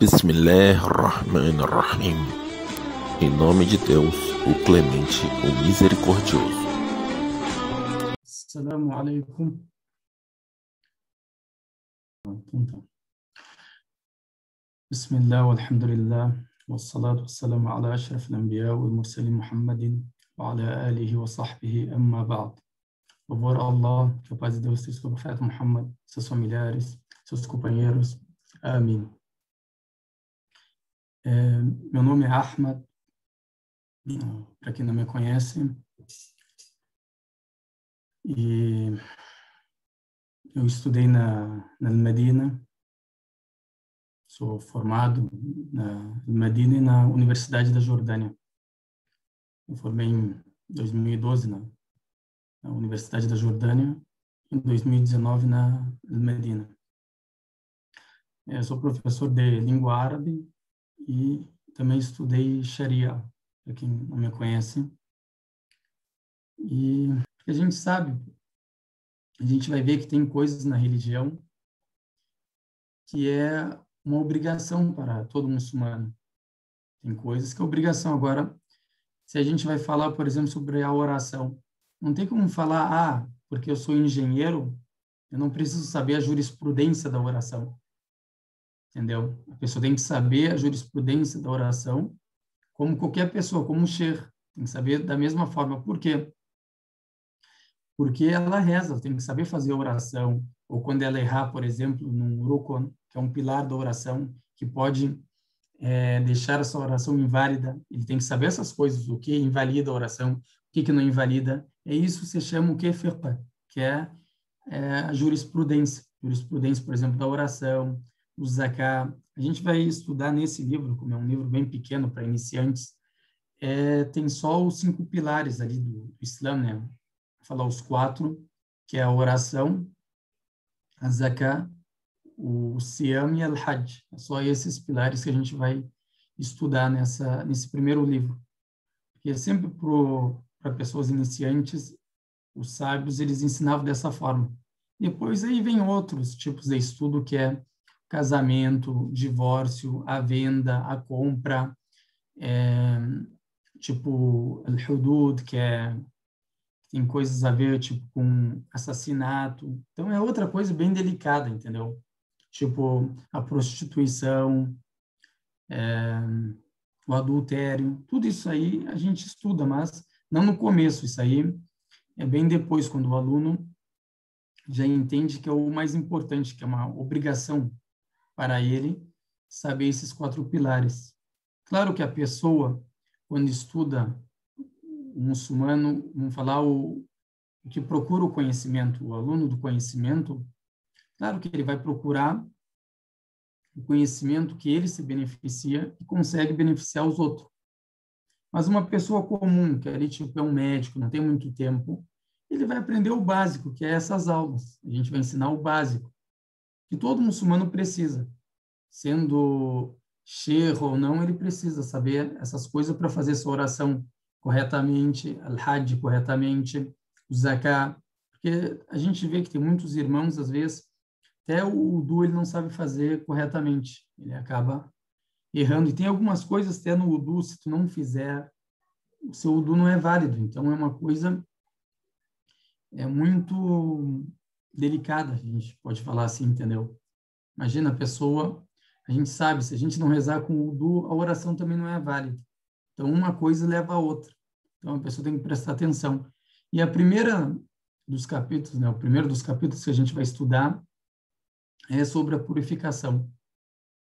Bismillah ar-Rahman ar-Rahim. Em nome de Deus, o Clemente, o Misericordioso. Assalamu alaikum. Bismillah, walhamdulillah, wassalatu wassalamu ala ashraf al-anbiya wal mursalin Muhammadin wa ala alihi wa sahbihi amma ba'd. Louvor a Allah, que a paz de Deus esteja com o profeta Muhammad, seus familiares, seus companheiros. Amém. É, meu nome é Ahmad, para quem não me conhece, e eu estudei na, na Medina, sou formado na Medina e na Universidade da Jordânia. Eu formei em 2012 na, na Universidade da Jordânia, em 2019 na Medina. Eu sou professor de língua árabe e também estudei Sharia, para quem não me conhece. E a gente sabe, a gente vai ver que tem coisas na religião que é uma obrigação para todo muçulmano. Tem coisas que é obrigação. Agora, se a gente vai falar, por exemplo, sobre a oração, não tem como falar, ah, porque eu sou engenheiro, eu não preciso saber a jurisprudência da oração entendeu? A pessoa tem que saber a jurisprudência da oração, como qualquer pessoa, como um ser, tem que saber da mesma forma. Por quê? Porque ela reza, tem que saber fazer oração, ou quando ela errar, por exemplo, num rukun, que é um pilar da oração, que pode é, deixar essa oração inválida, ele tem que saber essas coisas, o que invalida a oração, o que, que não invalida. É isso que se chama o que que é, é a jurisprudência. Jurisprudência, por exemplo, da oração, o Zaká. A gente vai estudar nesse livro, como é um livro bem pequeno para iniciantes, é, tem só os cinco pilares ali do, do Islã, né? Vou falar os quatro, que é a oração, a Zaká, o Siam e o Hajj. É só esses pilares que a gente vai estudar nessa, nesse primeiro livro. Porque sempre para pessoas iniciantes, os sábios, eles ensinavam dessa forma. Depois aí vem outros tipos de estudo, que é casamento, divórcio, a venda, a compra, é, tipo al-hudud, que é tem coisas a ver tipo com assassinato. Então é outra coisa bem delicada, entendeu? Tipo a prostituição, é, o adultério, tudo isso aí a gente estuda, mas não no começo, isso aí é bem depois quando o aluno já entende que é o mais importante, que é uma obrigação para ele saber esses quatro pilares. Claro que a pessoa, quando estuda o muçulmano, vamos falar o, que procura o conhecimento, o aluno do conhecimento, claro que ele vai procurar o conhecimento que ele se beneficia e consegue beneficiar os outros. Mas uma pessoa comum, que ali tipo é um médico, não tem muito tempo, ele vai aprender o básico, que é essas aulas. A gente vai ensinar o básico que todo muçulmano precisa. Sendo sheikh ou não, ele precisa saber essas coisas para fazer sua oração corretamente, al-hajj corretamente, o zakah, porque a gente vê que tem muitos irmãos, às vezes, até o udu ele não sabe fazer corretamente, ele acaba errando. E tem algumas coisas até no udu, se tu não fizer, o seu udu não é válido. Então, é uma coisa é muito delicada, a gente pode falar assim, entendeu? Imagina a pessoa, a gente sabe, se a gente não rezar com o Udu, a oração também não é válida. Então, uma coisa leva a outra. Então, a pessoa tem que prestar atenção. E a primeira dos capítulos, né, o primeiro dos capítulos que a gente vai estudar é sobre a purificação,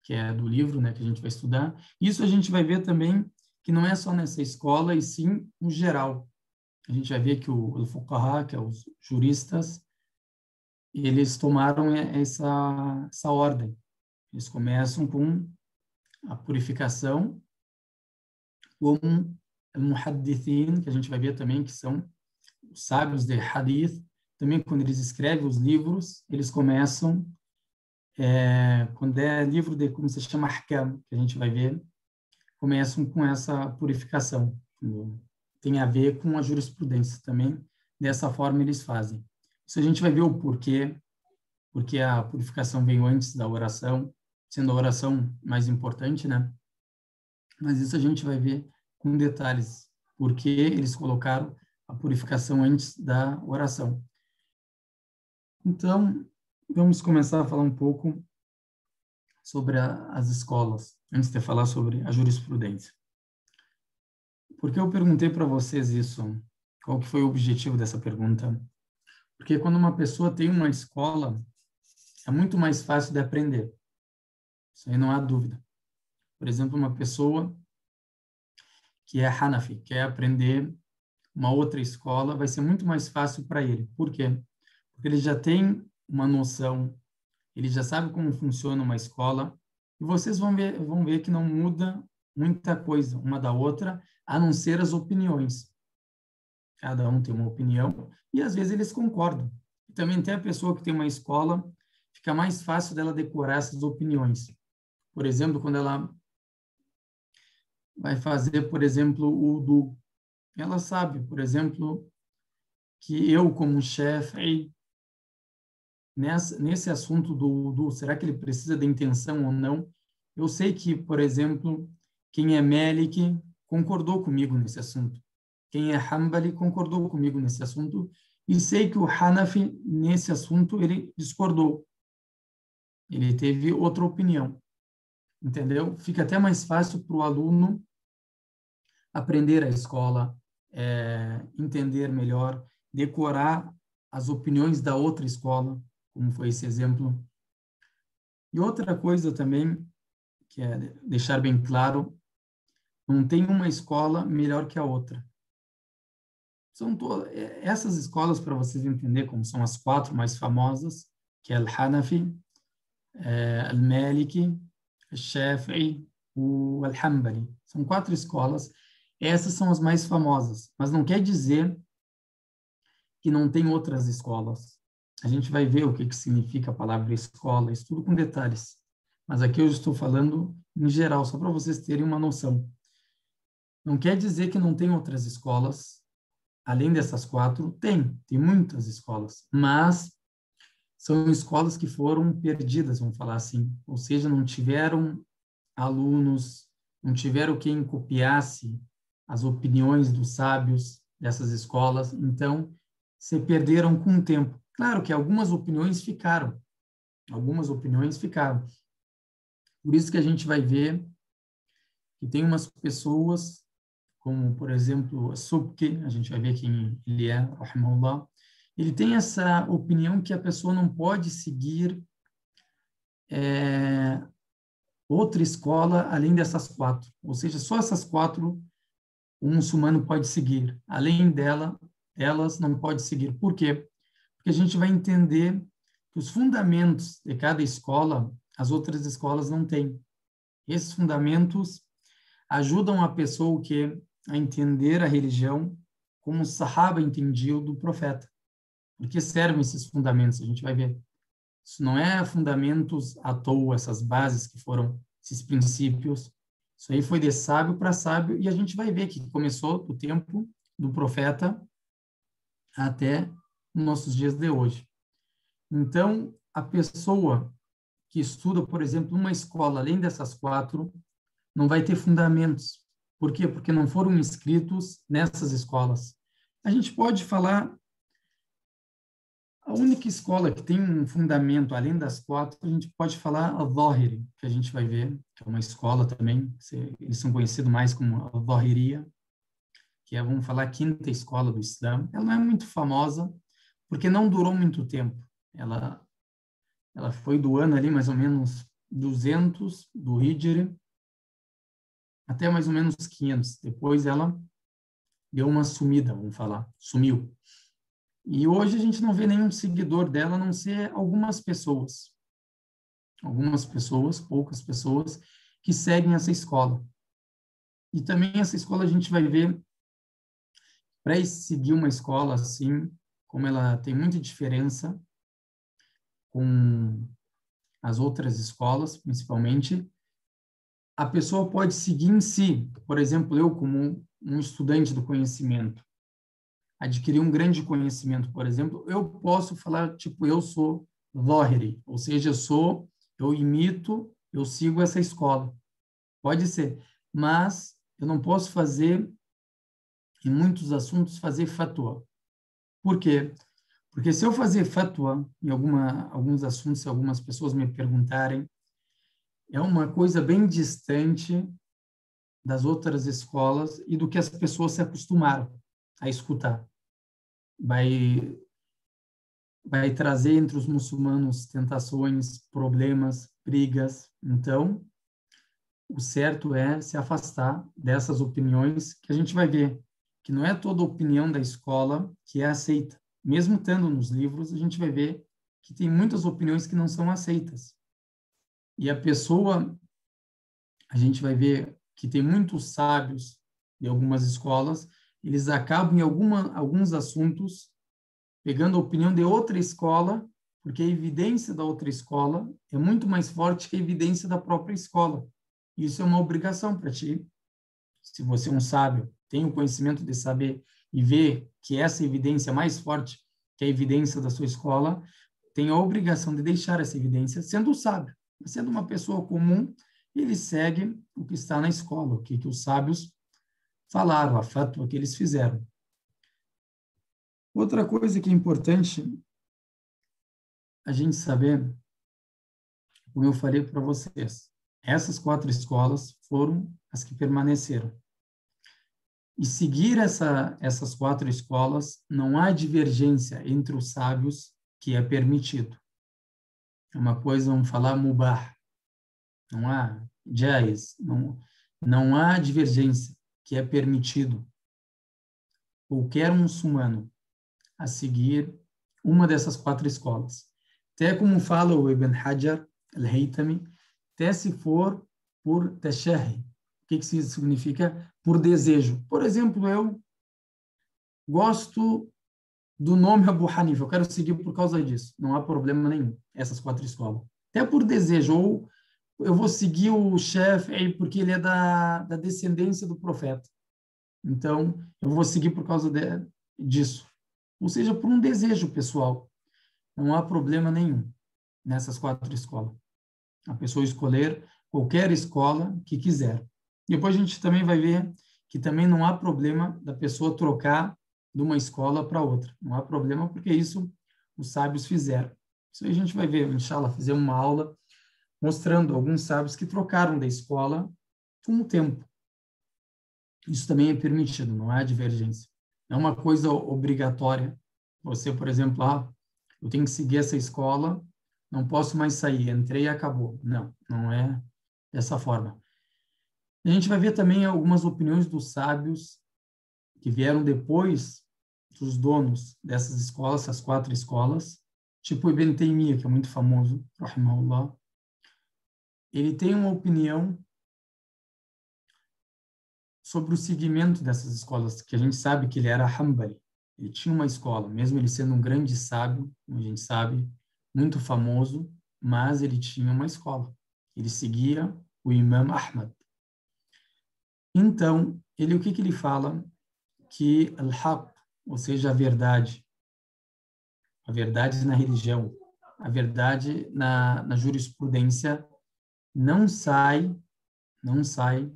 que é do livro, né, que a gente vai estudar. Isso a gente vai ver também que não é só nessa escola, e sim no geral. A gente vai ver que o, o Fuqaha, que é os juristas, eles tomaram essa, essa ordem. Eles começam com a purificação, como o muhaddithin, que a gente vai ver também que são os sábios de hadith, também quando eles escrevem os livros, eles começam, é, quando é livro de, como se chama, ahkam, que a gente vai ver, começam com essa purificação. Tem a ver com a jurisprudência também, dessa forma eles fazem. Isso a gente vai ver o porquê, porque a purificação veio antes da oração. sendo a oração mais importante, né? Mas isso a gente vai ver com detalhes, porque eles colocaram a purificação antes da oração. Então, vamos começar a falar um pouco sobre a, as escolas, antes de falar sobre a jurisprudência. Por que eu perguntei para vocês isso? Qual que foi o objetivo dessa pergunta? Porque quando uma pessoa tem uma escola, é muito mais fácil de aprender. Isso aí não há dúvida. Por exemplo, uma pessoa que é Hanafi, quer aprender uma outra escola, vai ser muito mais fácil para ele. Por quê? Porque ele já tem uma noção, ele já sabe como funciona uma escola, e vocês vão ver, vão ver que não muda muita coisa uma da outra, a não ser as opiniões. Cada um tem uma opinião e às vezes eles concordam. E também tem a pessoa que tem uma escola, fica mais fácil dela decorar essas opiniões. Por exemplo, quando ela vai fazer, por exemplo, o do, ela sabe, por exemplo, que eu como chefe nessa, nesse assunto do, do será que ele precisa de intenção ou não, eu sei que, por exemplo, quem é Melik concordou comigo nesse assunto. Quem é Hanbali concordou comigo nesse assunto. E sei que o Hanafi, nesse assunto, ele discordou. Ele teve outra opinião. Entendeu? Fica até mais fácil para o aluno aprender a escola, é, entender melhor, decorar as opiniões da outra escola, como foi esse exemplo. E outra coisa também, que é deixar bem claro, não tem uma escola melhor que a outra. São to... É, essas escolas, para vocês entenderem como são as quatro mais famosas, que é Al-Hanafi, é, Al-Maliki, Al-Shafi'i e Al-Hanbali. São quatro escolas. Essas são as mais famosas, mas não quer dizer que não tem outras escolas. A gente vai ver o que, que significa a palavra escola, isso tudo com detalhes. Mas aqui eu estou falando em geral, só para vocês terem uma noção. Não quer dizer que não tem outras escolas, além dessas quatro, tem, tem muitas escolas, mas são escolas que foram perdidas, vamos falar assim, ou seja, não tiveram alunos, não tiveram quem copiasse as opiniões dos sábios dessas escolas, então se perderam com o tempo. Claro que algumas opiniões ficaram, algumas opiniões ficaram. Por isso que a gente vai ver que tem umas pessoas como, por exemplo, Subki, a gente vai ver quem ele é, rahimahullah, ele tem essa opinião que a pessoa não pode seguir é, outra escola além dessas quatro. Ou seja, só essas quatro um muçulmano pode seguir. Além dela, elas não pode seguir. Por quê? Porque a gente vai entender que os fundamentos de cada escola, as outras escolas não têm. Esses fundamentos ajudam a pessoa que a entender a religião como o Sahaba entendiam do profeta. Por que servem esses fundamentos? A gente vai ver. Isso não é fundamentos à toa, essas bases que foram, esses princípios. Isso aí foi de sábio para sábio, e a gente vai ver que começou do tempo do profeta até nossos dias de hoje. Então, a pessoa que estuda, por exemplo, uma escola, além dessas quatro, não vai ter fundamentos, por quê? Porque não foram inscritos nessas escolas. A gente pode falar a única escola que tem um fundamento além das quatro, a gente pode falar a Zohiri, que a gente vai ver, que é uma escola também, eles são conhecidos mais como a Zohiria, que é, vamos falar, a quinta escola do Islã. Ela não é muito famosa, porque não durou muito tempo. Ela, ela foi do ano ali, mais ou menos 200 do Hijri até mais ou menos 500. Depois ela deu uma sumida, vamos falar, sumiu. E hoje a gente não vê nenhum seguidor dela, a não ser algumas pessoas. Algumas pessoas, poucas pessoas, que seguem essa escola. E também essa escola a gente vai ver, para seguir uma escola assim, como ela tem muita diferença com as outras escolas, principalmente, a pessoa pode seguir em si. Por exemplo, eu, como um estudante do conhecimento, adquirir um grande conhecimento, por exemplo, eu posso falar, tipo, eu sou Lohri, ou seja, eu sou, eu imito, eu sigo essa escola. Pode ser, mas eu não posso fazer, em muitos assuntos, fazer fatwa. Por quê? Porque se eu fazer fatwa em alguma, alguns assuntos, se algumas pessoas me perguntarem, é uma coisa bem distante das outras escolas e do que as pessoas se acostumaram a escutar. Vai vai trazer entre os muçulmanos tentações, problemas, brigas. Então, o certo é se afastar dessas opiniões que a gente vai ver que não é toda opinião da escola que é aceita. Mesmo estando nos livros, a gente vai ver que tem muitas opiniões que não são aceitas. E a pessoa, a gente vai ver que tem muitos sábios de algumas escolas, eles acabam em alguma, alguns assuntos pegando a opinião de outra escola, porque a evidência da outra escola é muito mais forte que a evidência da própria escola. Isso é uma obrigação para ti. Se você é um sábio, tem o conhecimento de saber e ver que essa evidência é mais forte que a evidência da sua escola, tem a obrigação de deixar essa evidência sendo sábio. Sendo uma pessoa comum, ele segue o que está na escola, o que, que os sábios falaram, a fato que eles fizeram. Outra coisa que é importante a gente saber, como eu falei para vocês, essas quatro escolas foram as que permaneceram. E seguir essa, essas quatro escolas, não há divergência entre os sábios que é permitido. É uma coisa, vamos falar, mubah. Não há jaiz, não, não há divergência que é permitido. Qualquer muçulmano a seguir uma dessas quatro escolas. Até como fala o Ibn Hajar al-Haytami, até se for por tashahi. O que, que isso significa? Por desejo. Por exemplo, eu gosto do nome Abu Hanifa, eu quero seguir por causa disso. Não há problema nenhum, essas quatro escolas. Até por desejo, ou eu vou seguir o chefe porque ele é da, da descendência do profeta. Então, eu vou seguir por causa de, disso ou seja, por um desejo pessoal. Não há problema nenhum nessas quatro escolas. A pessoa escolher qualquer escola que quiser. Depois a gente também vai ver que também não há problema da pessoa trocar de uma escola para outra. Não há problema porque isso os sábios fizeram. Isso a gente vai ver, inshallah, fazer uma aula mostrando alguns sábios que trocaram da escola com o tempo. Isso também é permitido, não há divergência. É uma coisa obrigatória. Você, por exemplo, ah, eu tenho que seguir essa escola, não posso mais sair, entrei e acabou. Não, não é dessa forma. A gente vai ver também algumas opiniões dos sábios que vieram depois dos donos dessas escolas, essas quatro escolas, tipo Ibn Taymiyyah, que é muito famoso. Ele tem uma opinião sobre o seguimento dessas escolas, que a gente sabe que ele era Hanbali. Ele tinha uma escola, mesmo ele sendo um grande sábio, como a gente sabe, muito famoso, mas ele tinha uma escola. Ele seguia o Imam Ahmad. Então, ele o que, que ele fala? Que al-haq, ou seja, a verdade, a verdade na religião, a verdade na, na jurisprudência, não sai, não sai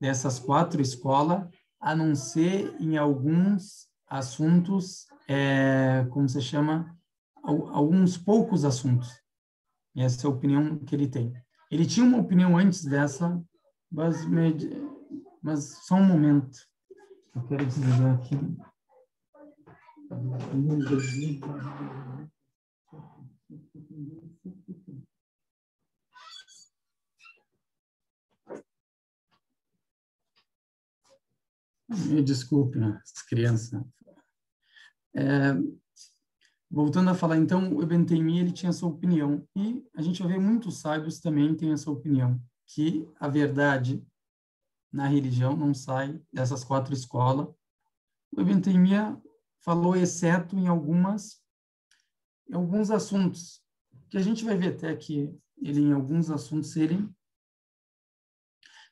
dessas quatro escolas, a não ser em alguns assuntos, é, como se chama, alguns poucos assuntos. Essa é a opinião que ele tem. Ele tinha uma opinião antes dessa, mas, mas só um momento. Eu quero desligar aqui. Me desculpe, né, as crianças. É, voltando a falar, então, o Ibn Taymiyyah, ele tinha essa opinião, e a gente ver muitos sábios também têm essa opinião, que a verdade na religião não sai dessas quatro escolas. O Ibn Taymiyyah falou, exceto em algumas, em alguns assuntos, que a gente vai ver até que ele, em alguns assuntos, ele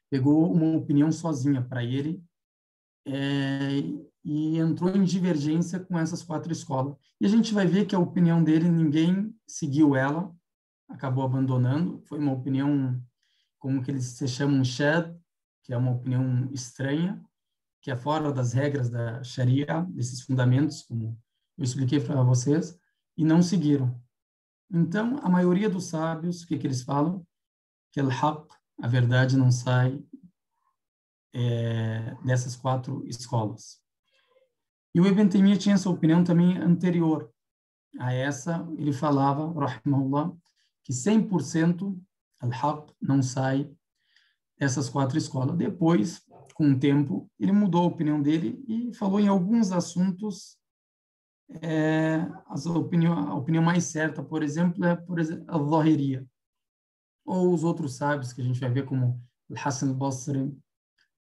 pegou uma opinião sozinha para ele é, e entrou em divergência com essas quatro escolas. E a gente vai ver que a opinião dele, ninguém seguiu ela, acabou abandonando. Foi uma opinião, como que eles se chamam, shad, que é uma opinião estranha, que é fora das regras da Sharia, desses fundamentos, como eu expliquei para vocês, e não seguiram. Então, a maioria dos sábios, o que, que eles falam? Que al-haq, a verdade, não sai é, dessas quatro escolas. E o Ibn Taymiyyah tinha essa opinião também anterior a essa, ele falava, rahimahullah, que 100% al-haq não sai dessas quatro escolas. Depois, com o tempo, ele mudou a opinião dele e falou em alguns assuntos é, a, opinião, a opinião mais certa, por exemplo, é por exemplo, a Zahiria. Ou os outros sábios que a gente vai ver como Hassan al-Basri,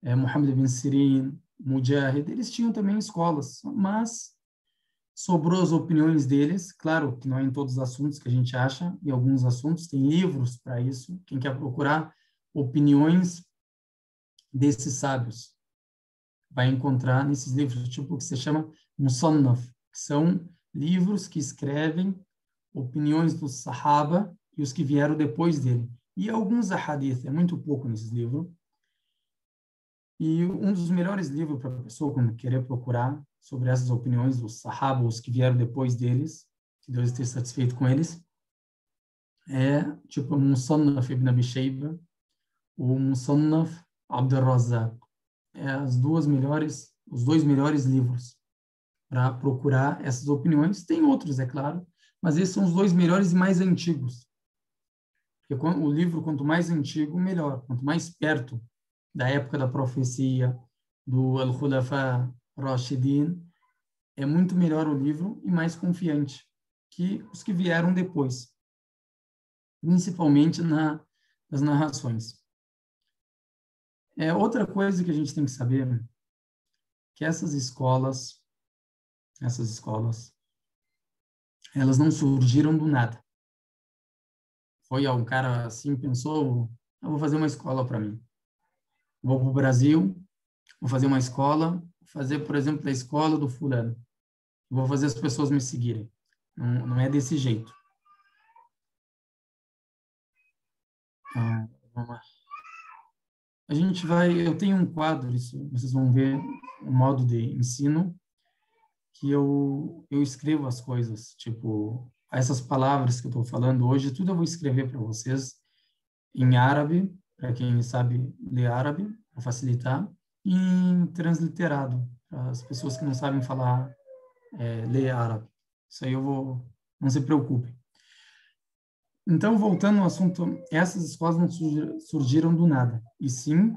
é, Muhammad ibn Sirin, Mujahid, eles tinham também escolas, mas sobrou as opiniões deles, claro que não é em todos os assuntos que a gente acha, em alguns assuntos tem livros para isso, quem quer procurar opiniões desses sábios vai encontrar nesses livros, tipo o que se chama Musannaf, que são livros que escrevem opiniões dos Sahaba e os que vieram depois dele. E alguns ahadith, é muito pouco nesses livros. E um dos melhores livros para a pessoa quando querer procurar sobre essas opiniões dos Sahaba, os que vieram depois deles, que Deus esteja satisfeito com eles, é tipo Musannaf ibn Abi Shayba, o Musannaf Abdul Razak. É as duas melhores, os dois melhores livros para procurar essas opiniões. Tem outros, é claro, mas esses são os dois melhores e mais antigos. Porque o livro, quanto mais antigo, melhor. Quanto mais perto da época da profecia, do Al-Khulafa Rashidin, é muito melhor o livro e mais confiante que os que vieram depois, principalmente na, nas narrações. É outra coisa que a gente tem que saber que essas escolas essas escolas, elas não surgiram do nada. Foi um cara assim, pensou, eu vou fazer uma escola para mim. Vou para o Brasil, vou fazer uma escola, vou fazer, por exemplo, a escola do fulano. Vou fazer as pessoas me seguirem. Não, não é desse jeito. Ah, a gente vai, eu tenho um quadro, isso vocês vão ver o modo de ensino que eu, eu escrevo as coisas, tipo, essas palavras que eu estou falando hoje, tudo eu vou escrever para vocês em árabe, para quem sabe ler árabe, para facilitar, e em transliterado, para as pessoas que não sabem falar, é, ler árabe. Isso aí eu vou, não se preocupem. Então, voltando ao assunto, essas escolas não surgiram do nada, e sim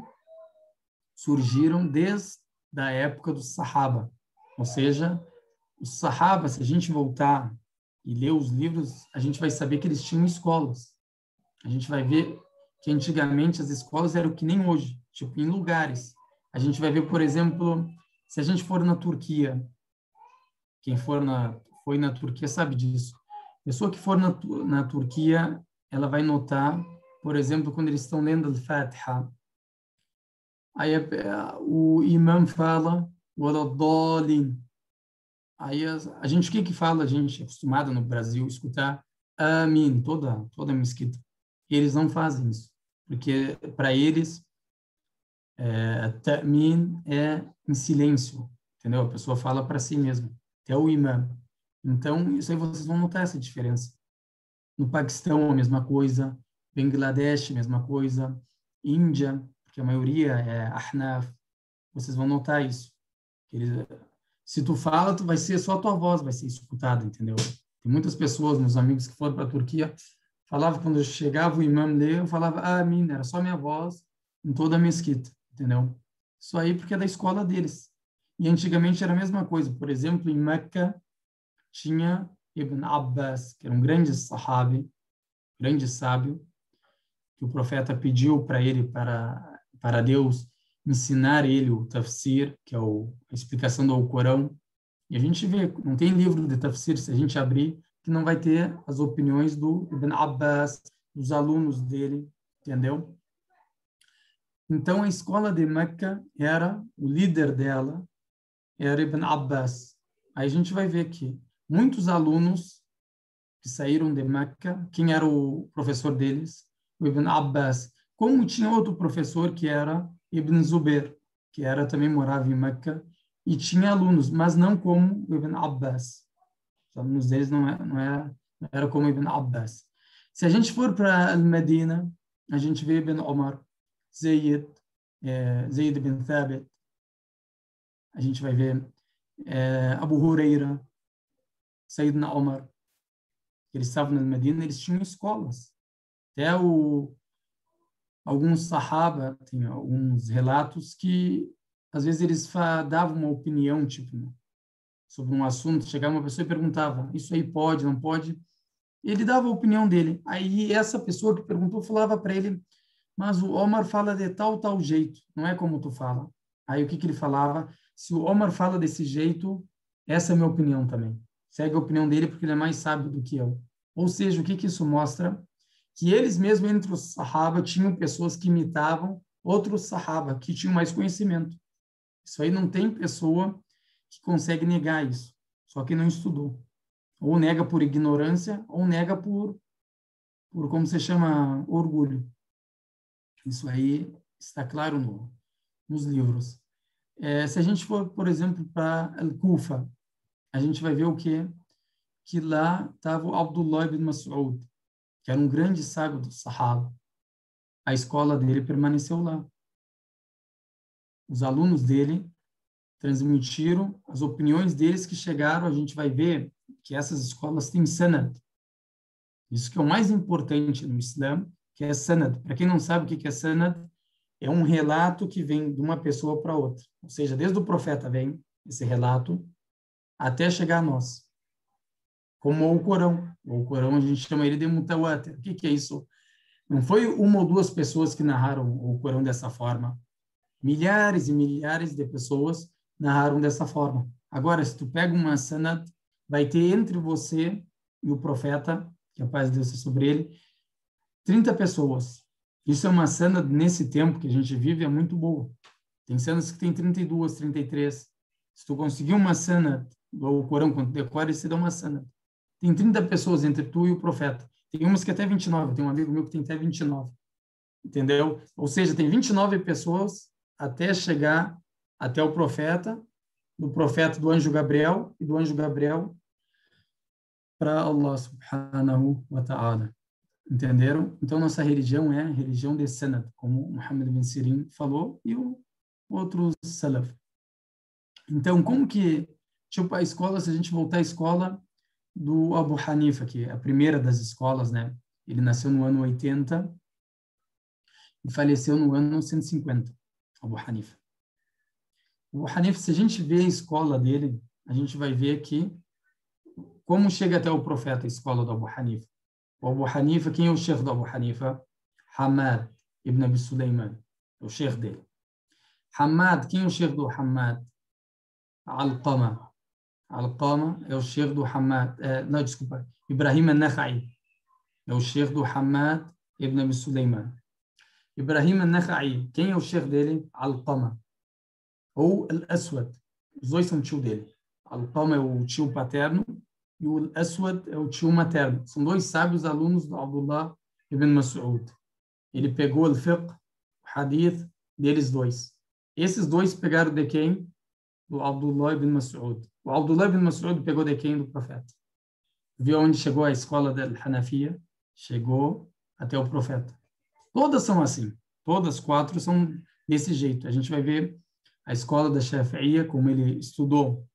surgiram desde a época do Sahaba, ou seja, os Sahaba, se a gente voltar e ler os livros, a gente vai saber que eles tinham escolas. A gente vai ver que antigamente as escolas eram que nem hoje, tipo em lugares. A gente vai ver, por exemplo, se a gente for na Turquia, quem for na foi na Turquia sabe disso. Pessoa que for na, na Turquia, ela vai notar, por exemplo, quando eles estão lendo Al-Fatiha, aí o imam fala, Waladolin, Aí a, a, gente, o que que fala? A gente é acostumado no Brasil escutar Amin, toda, toda mesquita. E eles não fazem isso, porque para eles, é, Ta'min é em silêncio, entendeu? A pessoa fala para si mesma, até o imã. Então, isso aí vocês vão notar essa diferença. No Paquistão, a mesma coisa. Bangladesh, a mesma coisa. Índia, porque a maioria é Ahnaf. Vocês vão notar isso. Eles, se tu fala, tu vai ser só a tua voz vai ser escutada, entendeu? Tem muitas pessoas, meus amigos que foram para a Turquia, falavam quando chegava o imã ler, eu falava, ah, minha, era só minha voz em toda a mesquita, entendeu? Isso aí porque é da escola deles. E antigamente era a mesma coisa. Por exemplo, em Meca tinha Ibn Abbas, que era um grande sahabi, grande sábio, que o profeta pediu para ele, para, para Deus, ensinar ele o tafsir, que é o, a explicação do Alcorão. E a gente vê, não tem livro de tafsir, se a gente abrir, que não vai ter as opiniões do Ibn Abbas, dos alunos dele, entendeu? Então, a escola de Meca era, o líder dela era Ibn Abbas. Aí a gente vai ver que muitos alunos que saíram de Meca. Quem era o professor deles? O Ibn Abbas. Como tinha outro professor que era Ibn Zubair, que era também morava em Meca e tinha alunos, mas não como o Ibn Abbas. Os alunos deles não era, não era, não era como Ibn Abbas. Se a gente for para Al-Medina, a gente vê Ibn Omar, Zayd, é, Zayd ibn Thabit, a gente vai ver é, Abu Huraira, Sayyidina Omar, eles estavam na Medina, eles tinham escolas. Até o, alguns sahaba, tem alguns relatos que às vezes eles davam uma opinião, tipo, sobre um assunto, chegava uma pessoa e perguntava, isso aí pode, não pode? Ele dava a opinião dele. Aí essa pessoa que perguntou falava para ele, mas o Omar fala de tal, tal jeito, não é como tu fala. Aí o que, que ele falava? Se o Omar fala desse jeito, essa é a minha opinião também. Segue a opinião dele porque ele é mais sábio do que eu. Ou seja, o que, que isso mostra? Que eles mesmo entre os sahaba tinham pessoas que imitavam outros sahaba, que tinham mais conhecimento. Isso aí não tem pessoa que consegue negar isso, só que não estudou. Ou nega por ignorância, ou nega por, por como se chama, orgulho. Isso aí está claro no, nos livros. É, se a gente for, por exemplo, para Al-Kufa, a gente vai ver o quê? Que lá estava o Abdullah ibn Mas'ud, que era um grande sábio do Sahaba. A escola dele permaneceu lá. Os alunos dele transmitiram as opiniões deles que chegaram, a gente vai ver que essas escolas têm sanad. Isso que é o mais importante no Islã, que é sanad. Para quem não sabe o que é sanad, é um relato que vem de uma pessoa para outra. Ou seja, desde o profeta vem esse relato até chegar a nós. Como o Corão. O Corão a gente chama ele de mutawatir. O que, que é isso? Não foi uma ou duas pessoas que narraram o Corão dessa forma. Milhares e milhares de pessoas narraram dessa forma. Agora, se tu pega uma sanad, vai ter entre você e o profeta, que a paz de Deus é sobre ele, 30 pessoas. Isso é uma cena nesse tempo que a gente vive é muito boa. Tem cenas que tem 32, 33. Se tu conseguir uma cena, o Corão, quando decora, você dá uma cena. Tem 30 pessoas entre tu e o profeta. Tem umas que até 29. Tem um amigo meu que tem até 29. Entendeu? Ou seja, tem 29 pessoas até chegar até o profeta, do profeta do anjo Gabriel e do anjo Gabriel para Allah subhanahu wa ta'ala. Entenderam? Então, nossa religião é a religião de Sanad, como Muhammad bin Sirin falou, e o outros Salaf. Então, como que, tipo, a escola, se a gente voltar à escola do Abu Hanifa, que é a primeira das escolas, né? Ele nasceu no ano 80 e faleceu no ano 150, Abu Hanifa. O Hanifa, se a gente vê a escola dele, a gente vai ver que como chega até o profeta a escola do Abu Hanifa. O Abu Hanifa, quem é o chefe do Abu Hanifa? Hamad ibn Abi Sulaiman, é o chefe dele. Hamad, quem é o chefe do Hamad? Alqama. Alqama é o chefe do Hamad. É, não, desculpa. Ibrahim al-Nakhai. É o chefe do Hamad ibn Abi. Ibrahim al-Nakhai, quem é o chefe dele? Alqama. Ou Al-Aswad. Os dois são tio dele. Alqama é o tio paterno e o Aswad é o tio materno. São dois sábios alunos do Abdullah ibn Mas'ud. Ele pegou o fiqh, o hadith deles dois. Esses dois pegaram de quem? Do Abdullah ibn Mas'ud. O Abdullah ibn Mas'ud pegou de quem? Do profeta. Viu onde chegou a escola da Hanafiya? Chegou até o profeta. Todas são assim. Todas quatro são desse jeito. A gente vai ver a escola da Shafi'iyya, como ele estudou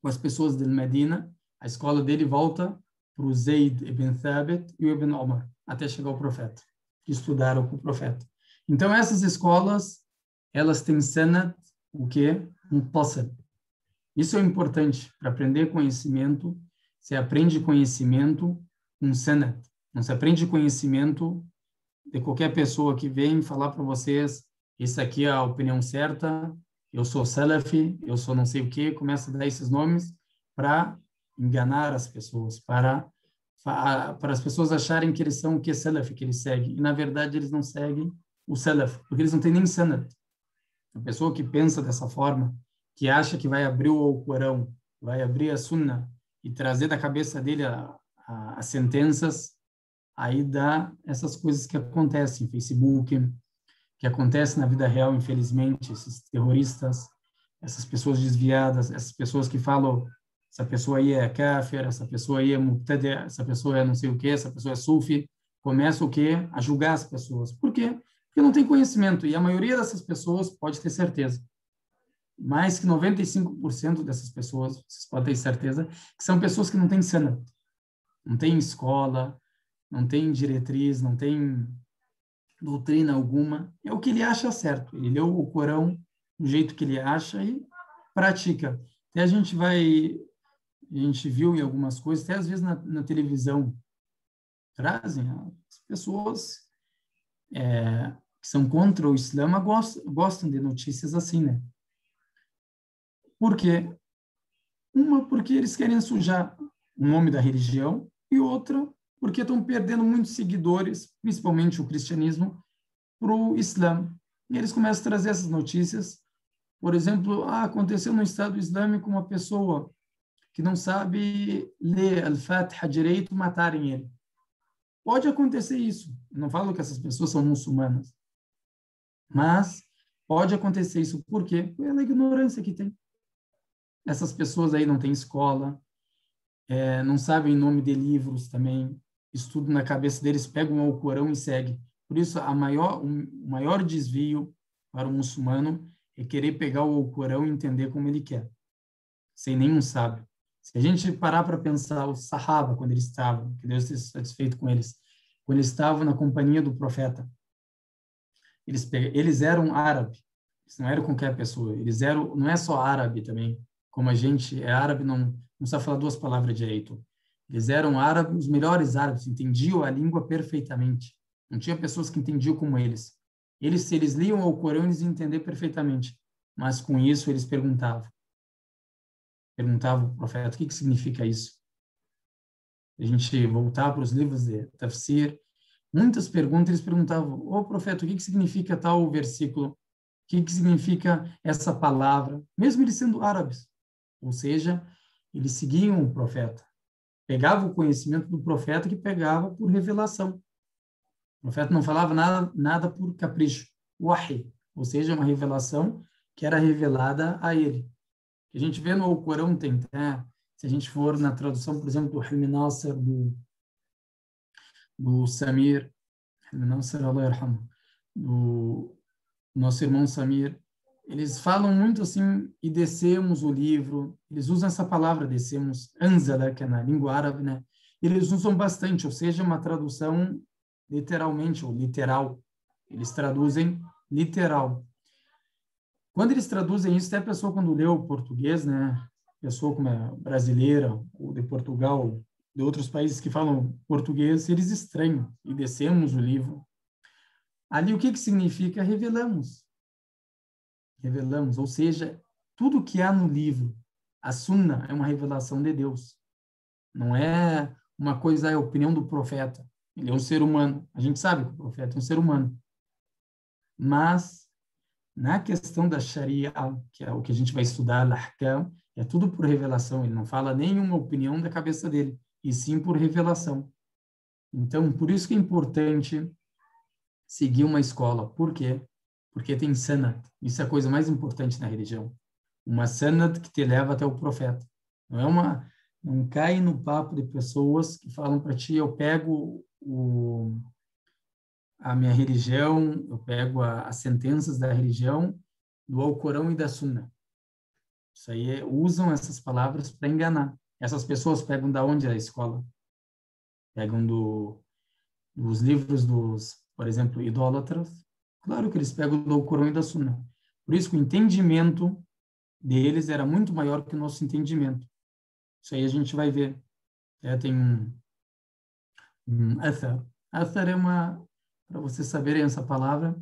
com as pessoas de Medina, a escola dele volta para o Zayd ibn Thabit e o Ibn Omar, até chegar ao profeta, que estudaram com o profeta. Então, essas escolas, elas têm sanad, o quê? Um possed. Isso é importante para aprender conhecimento. Você aprende conhecimento com sanad. Não se aprende conhecimento de qualquer pessoa que vem falar para vocês, isso aqui é a opinião certa, eu sou salafi, eu sou não sei o quê, começa a dar esses nomes para enganar as pessoas, para para as pessoas acharem que eles são o que é Salaf, que eles seguem. E, na verdade, eles não seguem o Salaf, porque eles não têm nem Sanad. A pessoa que pensa dessa forma, que acha que vai abrir o Corão, vai abrir a Sunna e trazer da cabeça dele as sentenças, aí dá essas coisas que acontecem, Facebook, que acontece na vida real, infelizmente, esses terroristas, essas pessoas desviadas, essas pessoas que falam essa pessoa aí é kafir, essa pessoa aí é mubtadi, essa pessoa é não sei o que, essa pessoa é sufi, começa o quê? A julgar as pessoas. Por quê? Porque não tem conhecimento, e a maioria dessas pessoas pode ter certeza. Mais que 95% dessas pessoas, vocês podem ter certeza, que são pessoas que não têm sana, não têm escola, não têm diretriz, não têm doutrina alguma. É o que ele acha certo. Ele leu o Corão do jeito que ele acha e pratica. Até a gente vai a gente viu em algumas coisas, até às vezes na, na televisão, trazem as pessoas é, que são contra o Islã gostam, gostam de notícias assim, né? Por quê? Uma, porque eles querem sujar o nome da religião, e outra, porque estão perdendo muitos seguidores, principalmente o cristianismo, para o Islã. E eles começam a trazer essas notícias. Por exemplo, ah, aconteceu no Estado Islâmico uma pessoa que não sabe ler Al-Fatiha direito matarem ele. Pode acontecer isso. Não falo que essas pessoas são muçulmanas. Mas pode acontecer isso. Por quê? Pela ignorância que tem. Essas pessoas aí não têm escola, é, não sabem o nome de livros também, estudam na cabeça deles, pegam o Corão e seguem. Por isso, a maior, o maior desvio para o muçulmano é querer pegar o Corão e entender como ele quer, sem nenhum sábio. Se a gente parar para pensar os Sahaba, quando eles estavam, que Deus esteja satisfeito com eles, quando eles estavam na companhia do profeta, eles, eles eram árabes, não eram qualquer pessoa, eles eram, não é só árabe também, como a gente é árabe, não, não sabe falar duas palavras direito. Eles eram árabes, os melhores árabes, entendiam a língua perfeitamente. Não tinha pessoas que entendiam como eles. Eles, se eles liam o Corão, eles entendiam perfeitamente. Mas com isso, eles perguntavam perguntava o profeta o que, que significa isso. A gente voltar para os livros de Tafsir, muitas perguntas eles perguntavam, ô oh, profeta, o que, que significa tal versículo? O que, que significa essa palavra? Mesmo eles sendo árabes. Ou seja, eles seguiam o profeta. Pegavam o conhecimento do profeta que pegava por revelação. O profeta não falava nada, nada por capricho. Wahi, ou seja, uma revelação que era revelada a ele a gente vê no Corão tem, né? se a gente for na tradução, por exemplo, do Hilmi Nasser, do, do Samir, Hilmi Nasser, Allah do nosso irmão Samir, eles falam muito assim, e descemos o livro, eles usam essa palavra, descemos, anzala, que é na língua árabe, né? Eles usam bastante, ou seja, uma tradução literalmente, ou literal. Eles traduzem literal. Quando eles traduzem isso, até a pessoa quando lê o português, né, pessoa como é brasileira ou de Portugal, de outros países que falam português, eles estranham e descemos o livro. Ali o que que significa? Revelamos. Revelamos, ou seja, tudo que há no livro, a sunna é uma revelação de Deus. Não é uma coisa, é a opinião do profeta. Ele é um ser humano. A gente sabe que o profeta é um ser humano. Mas na questão da Sharia, que é o que a gente vai estudar, Lahkam, é tudo por revelação. Ele não fala nenhuma opinião da cabeça dele, e sim por revelação. Então, por isso que é importante seguir uma escola. Por quê? Porque tem sanat. Isso é a coisa mais importante na religião. Uma sanat que te leva até o profeta. Não é uma não cai no papo de pessoas que falam para ti, eu pego o a minha religião, eu pego a, as sentenças da religião do Alcorão e da Sunna. Isso aí é, usam essas palavras para enganar. Essas pessoas pegam da onde a escola? Pegam do, dos livros dos, por exemplo, idólatras. Claro que eles pegam do Alcorão e da Sunna. Por isso que o entendimento deles era muito maior que o nosso entendimento. Isso aí a gente vai ver. É, tem um, um athar. Athar é uma para vocês saberem essa palavra,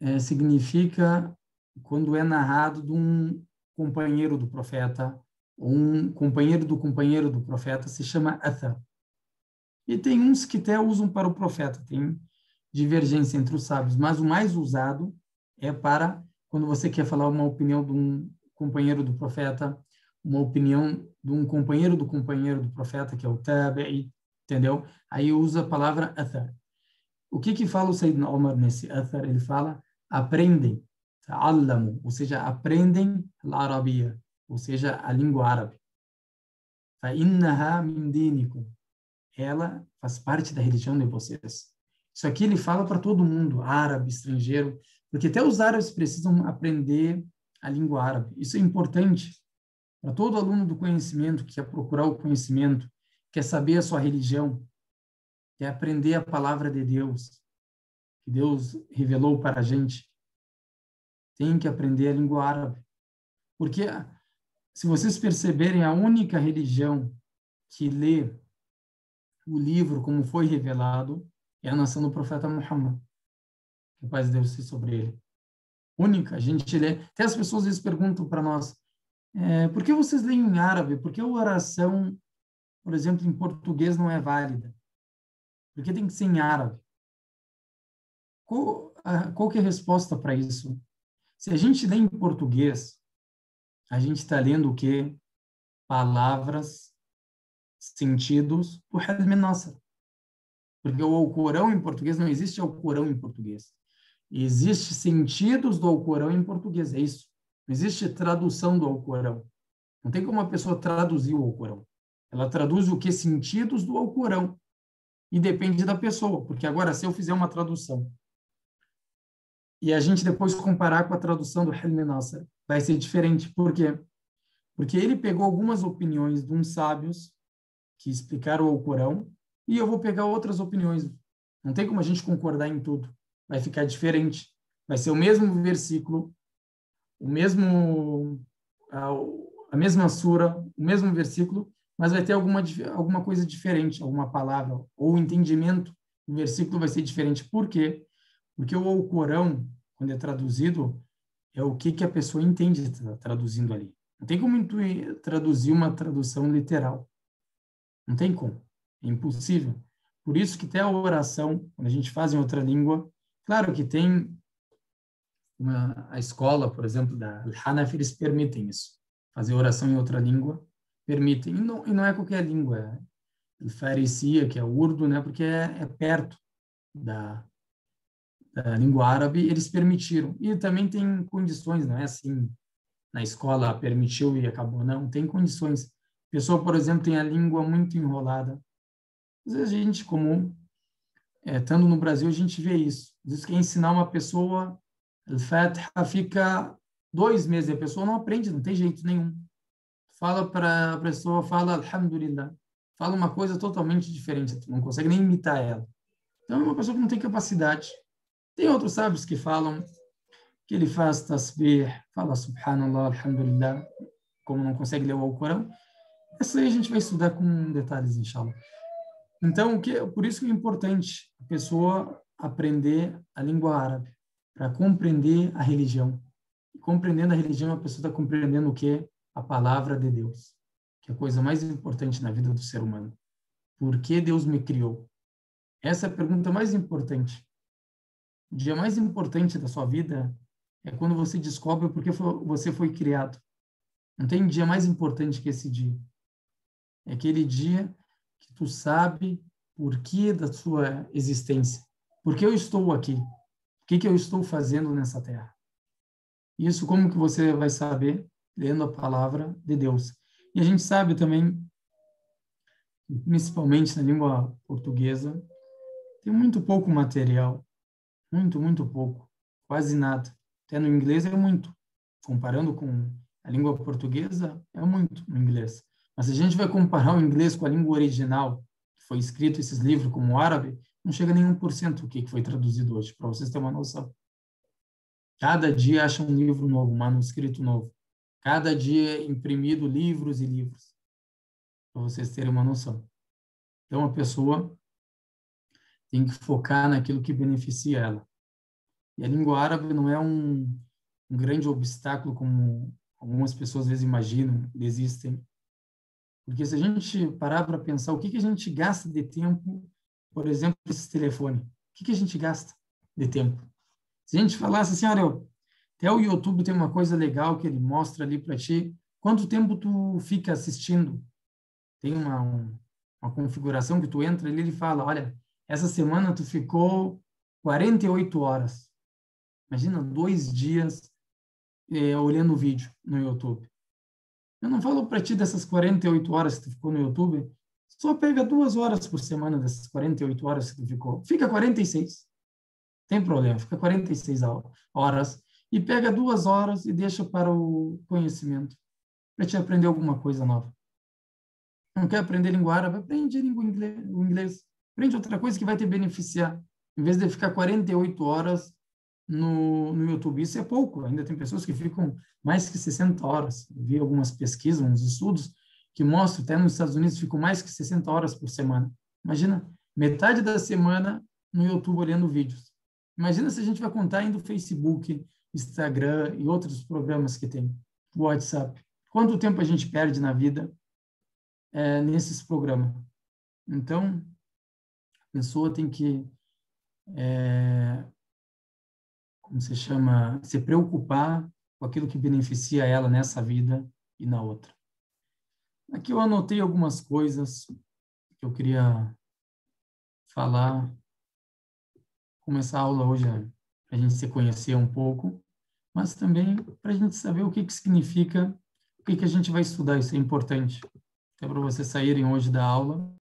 é, significa quando é narrado de um companheiro do profeta, ou um companheiro do companheiro do profeta, se chama Athar. E tem uns que até usam para o profeta, tem divergência entre os sábios, mas o mais usado é para quando você quer falar uma opinião de um companheiro do profeta, uma opinião de um companheiro do companheiro do profeta, que é o tabi'i, entendeu? Aí usa a palavra athar. O que que fala o Sayyidina Omar nesse athar? Ele fala, aprendem, tá? ta'allamu, ou seja, aprendem a arabia, ou seja, a língua árabe. Fa'innaha min dinikum. Ela faz parte da religião de vocês. Isso aqui ele fala para todo mundo, árabe, estrangeiro, porque até os árabes precisam aprender a língua árabe. Isso é importante para todo aluno do conhecimento que quer procurar o conhecimento, quer saber a sua religião, quer aprender a palavra de Deus, que Deus revelou para a gente. Tem que aprender a língua árabe. Porque, se vocês perceberem, a única religião que lê o livro como foi revelado é a nação do profeta Muhammad. Que paz de Deus seja sobre ele. Única. A gente lê. Até as pessoas vezes perguntam para nós: é, por que vocês leem em árabe? Por que a oração, por exemplo, em português não é válida? Por que tem que ser em árabe? Qual, a, qual que é a resposta para isso? Se a gente lê em português, a gente está lendo o quê? Palavras, sentidos do Helm Nasser. Porque o Alcorão em português não existe Alcorão em português. Existe sentidos do Alcorão em português, é isso. Não existe tradução do Alcorão. Não tem como uma pessoa traduzir o Alcorão. Ela traduz o que? Sentidos do Alcorão. E depende da pessoa, porque agora, se eu fizer uma tradução e a gente depois comparar com a tradução do Helm Nasser, vai ser diferente. Por quê? Porque ele pegou algumas opiniões de uns sábios que explicaram o Alcorão e eu vou pegar outras opiniões. Não tem como a gente concordar em tudo. Vai ficar diferente. Vai ser o mesmo versículo, o mesmo a, a mesma sura, o mesmo versículo, mas vai ter alguma alguma coisa diferente, alguma palavra ou o entendimento do versículo vai ser diferente. Por quê? Porque o Corão, quando é traduzido, é o que que a pessoa entende traduzindo ali. Não tem como traduzir uma tradução literal. Não tem como. É impossível. Por isso que até a oração, quando a gente faz em outra língua, claro que tem uma, a escola, por exemplo, da Hanafi, eles permitem isso. Fazer oração em outra língua, permitem. E não, e não é qualquer língua. É Faricia, que é urdu, né? porque é, é perto da, da língua árabe, eles permitiram. E também tem condições, não é assim, na escola permitiu e acabou. Não, tem condições. Pessoa, por exemplo, tem a língua muito enrolada. Às vezes a gente, como é, estando no Brasil, a gente vê isso. Vezes, quer ensinar uma pessoa Al-Fatiha fica dois meses, a pessoa não aprende, não tem jeito nenhum. Fala para a pessoa, fala Alhamdulillah. Fala uma coisa totalmente diferente, não consegue nem imitar ela. Então, é uma pessoa que não tem capacidade. Tem outros sábios que falam que ele faz tasbih, fala Subhanallah, Alhamdulillah, como não consegue ler o Alcorão. Isso aí a gente vai estudar com detalhes, inshallah. Então, que, por isso que é importante a pessoa aprender a língua árabe para compreender a religião. E compreendendo a religião, a pessoa está compreendendo o que? A palavra de Deus, que é a coisa mais importante na vida do ser humano. Por que Deus me criou? Essa é a pergunta mais importante. O dia mais importante da sua vida é quando você descobre por que você foi criado. Não tem dia mais importante que esse dia. É aquele dia que tu sabe por que da sua existência. Por que eu estou aqui? O que, que eu estou fazendo nessa terra? Isso como que você vai saber? Lendo a palavra de Deus. E a gente sabe também, principalmente na língua portuguesa, tem muito pouco material. Muito, muito pouco. Quase nada. Até no inglês é muito. Comparando com a língua portuguesa, é muito no inglês. Mas se a gente vai comparar o inglês com a língua original, que foi escrito esses livros como árabe, não chega a nenhum por cento o que foi traduzido hoje, para vocês terem uma noção. Cada dia acha um livro novo, um manuscrito novo. Cada dia é imprimido livros e livros, para vocês terem uma noção. Então, a pessoa tem que focar naquilo que beneficia ela. E a língua árabe não é um, um grande obstáculo como algumas pessoas às vezes imaginam, desistem. Porque se a gente parar para pensar o que, que a gente gasta de tempo por exemplo, esse telefone. O que, que a gente gasta de tempo? Se a gente falasse assim, olha, até o YouTube tem uma coisa legal que ele mostra ali para ti, quanto tempo tu fica assistindo. Tem uma, uma configuração que tu entra ali, ele fala, olha, essa semana tu ficou 48 horas. Imagina dois dias é, olhando o vídeo no YouTube. Eu não falo para ti dessas 48 horas que tu ficou no YouTube, só pega duas horas por semana dessas 48 horas que tu ficou. Fica 46. Tem problema, fica 46 horas. E pega duas horas e deixa para o conhecimento, para te aprender alguma coisa nova. Não quer aprender língua árabe? Aprende língua inglês. Aprende outra coisa que vai te beneficiar. Em vez de ficar 48 horas no, no YouTube. Isso é pouco, ainda tem pessoas que ficam mais que 60 horas. Eu vi algumas pesquisas, uns estudos que mostram, até nos Estados Unidos, ficam mais que 60 horas por semana. Imagina, metade da semana no YouTube olhando vídeos. Imagina se a gente vai contar indo Facebook, Instagram e outros programas que tem, WhatsApp. Quanto tempo a gente perde na vida é, nesses programas? Então, a pessoa tem que é, como se chama, se preocupar com aquilo que beneficia ela nessa vida e na outra. Aqui eu anotei algumas coisas que eu queria falar. Começar a aula hoje para a gente se conhecer um pouco, mas também para a gente saber o que, que significa, o que, que a gente vai estudar, isso é importante. Até para vocês saírem hoje da aula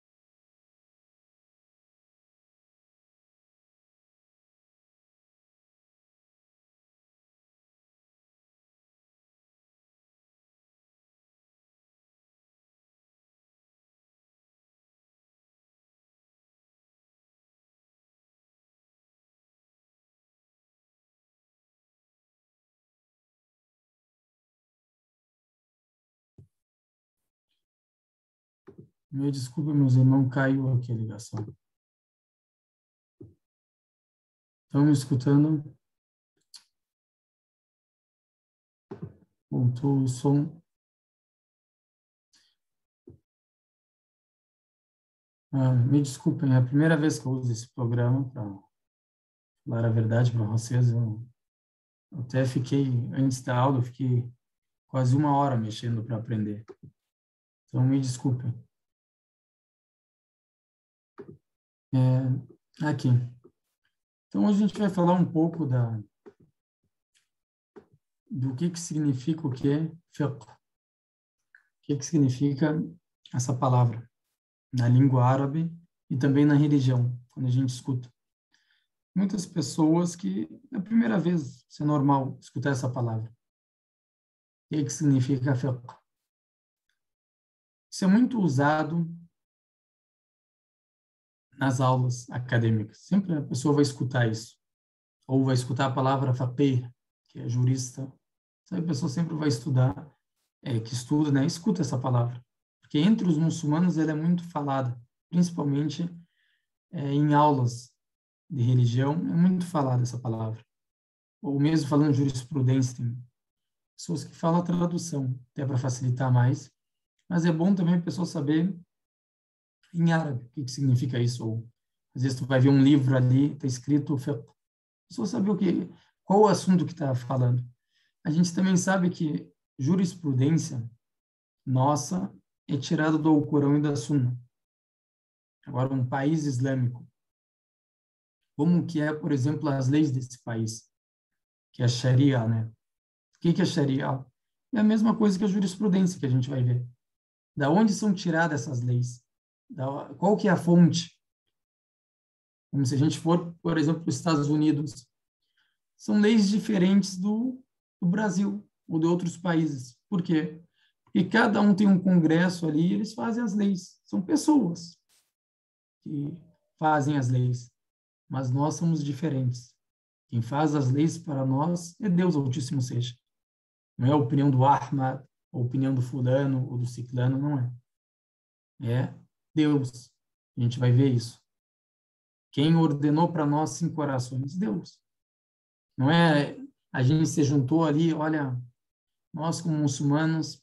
Me desculpe, meus irmãos, caiu aqui a ligação. Estão me escutando? Voltou o som. Ah, me desculpem, é a primeira vez que eu uso esse programa para falar a verdade para vocês. Eu até fiquei, antes da aula, eu fiquei quase uma hora mexendo para aprender. Então, me desculpem. É, aqui. Então, a gente vai falar um pouco da, do que, que significa o que fiqh. O que, que significa essa palavra na língua árabe e também na religião, quando a gente escuta. Muitas pessoas que é a primeira vez, isso é normal, escutar essa palavra. O que, que significa fiqh? Isso é muito usado nas aulas acadêmicas. Sempre a pessoa vai escutar isso. Ou vai escutar a palavra faqih, que é jurista. Então, a pessoa sempre vai estudar, é, que estuda, né? Escuta essa palavra. Porque entre os muçulmanos ela é muito falada, principalmente é, em aulas de religião, é muito falada essa palavra. Ou mesmo falando jurisprudência, tem pessoas que falam a tradução, até para facilitar mais. Mas é bom também a pessoa saber em árabe. O que, que significa isso? Ou, às vezes tu vai ver um livro ali, está escrito só saber o que, qual o assunto que está falando. A gente também sabe que jurisprudência nossa é tirada do Alcorão e da Sunna. Agora, um país islâmico, como que é, por exemplo, as leis desse país, que é a Sharia, né? O que, que é Sharia? É a mesma coisa que a jurisprudência que a gente vai ver. Da onde são tiradas essas leis? Qual que é a fonte? Como se a gente for, por exemplo, para os Estados Unidos. São leis diferentes do, do Brasil ou de outros países. Por quê? Porque cada um tem um congresso ali e eles fazem as leis. São pessoas que fazem as leis. Mas nós somos diferentes. Quem faz as leis para nós é Deus Altíssimo seja. Não é a opinião do Ahmad, a opinião do fulano ou do ciclano, não é. É Deus. A gente vai ver isso. Quem ordenou para nós cinco orações? Deus. Não é a gente se juntou ali, olha, nós como muçulmanos,